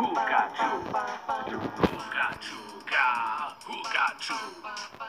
Who got you? Who got you? Who got you?